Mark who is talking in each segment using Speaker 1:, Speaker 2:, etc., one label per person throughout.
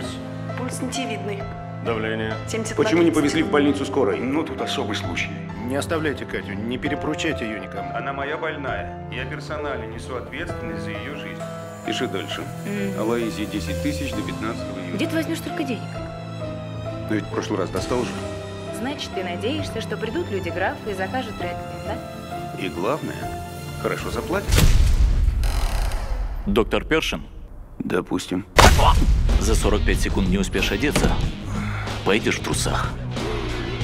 Speaker 1: Пульс,
Speaker 2: Пульс нитевидный.
Speaker 1: давление.
Speaker 2: 70
Speaker 3: Почему не
Speaker 2: 30.
Speaker 3: повезли в больницу скорой?
Speaker 4: Ну, тут особый случай.
Speaker 5: Не оставляйте Катю, не перепоручайте ее никому.
Speaker 6: Она моя больная. Я персонально несу ответственность за ее жизнь.
Speaker 3: Пиши дальше. Алаизе 10 тысяч до 15 июня.
Speaker 7: Где ты возьмешь столько денег?
Speaker 3: Но ведь в прошлый раз достал же.
Speaker 7: Значит, ты надеешься, что придут люди графы и закажут реквием, да?
Speaker 3: И главное, хорошо заплатят.
Speaker 8: Доктор Першин,
Speaker 3: Допустим.
Speaker 8: За 45 секунд не успеешь одеться, поедешь в трусах.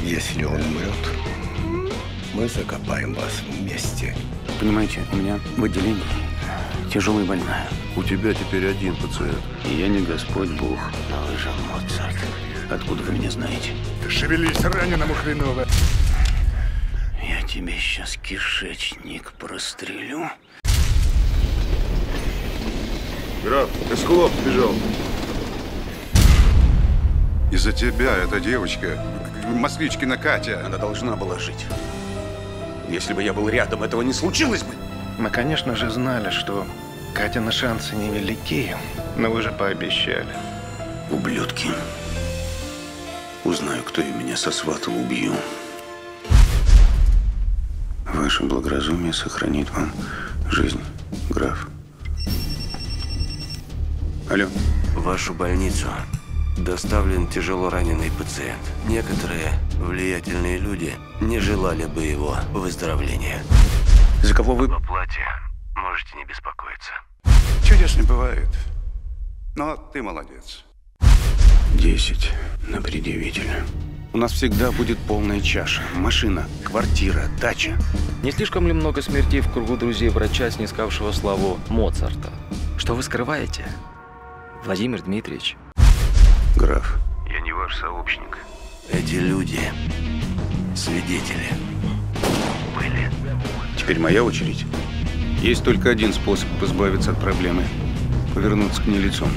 Speaker 4: Если он умрет, мы закопаем вас вместе.
Speaker 3: Понимаете, у меня в отделении тяжелая больная.
Speaker 5: У тебя теперь один пациент.
Speaker 3: И я не Господь Бог. Но вы же Моцарт. Откуда вы меня знаете?
Speaker 5: Шевелись, раненому хреново.
Speaker 3: Я тебе сейчас кишечник прострелю.
Speaker 5: Граф, эскулоп сбежал. Из-за тебя эта девочка, Масличкина Катя.
Speaker 3: Она должна была жить. Если бы я был рядом, этого не случилось бы.
Speaker 5: Мы, конечно же, знали, что Катины шансы невелики, но вы же пообещали.
Speaker 3: Ублюдки. Узнаю, кто и меня сосватал, убью. Ваше благоразумие сохранит вам жизнь, граф. Алло.
Speaker 9: В вашу больницу доставлен тяжело раненый пациент. Некоторые влиятельные люди не желали бы его выздоровления.
Speaker 3: За кого вы...
Speaker 9: По плате можете не беспокоиться.
Speaker 4: Чудес не бывает. Но ты молодец.
Speaker 3: Десять на предъявителя. У нас всегда будет полная чаша. Машина, квартира, дача.
Speaker 10: Не слишком ли много смертей в кругу друзей врача, снискавшего славу Моцарта? Что вы скрываете, Владимир Дмитриевич?
Speaker 3: Граф.
Speaker 9: Я не ваш сообщник. Эти люди свидетели были.
Speaker 3: Теперь моя очередь. Есть только один способ избавиться от проблемы. Повернуться к ней лицом.